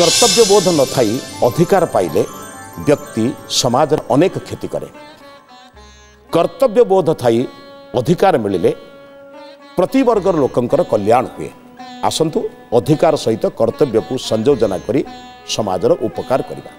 କର୍ତ୍ତବ୍ୟବୋଧ ନଥାଇ ଅଧିକାର ପାଇଲେ ବ୍ୟକ୍ତି ସମାଜରେ ଅନେକ କ୍ଷତି କରେ କର୍ତ୍ତବ୍ୟବୋଧ ଥାଇ ଅଧିକାର ମିଳିଲେ ପ୍ରତିବର୍ଗର ଲୋକଙ୍କର କଲ୍ୟାଣ ହୁଏ ଆସନ୍ତୁ ଅଧିକାର ସହିତ କର୍ତ୍ତବ୍ୟକୁ ସଂଯୋଜନା କରି ସମାଜର ଉପକାର କରିବା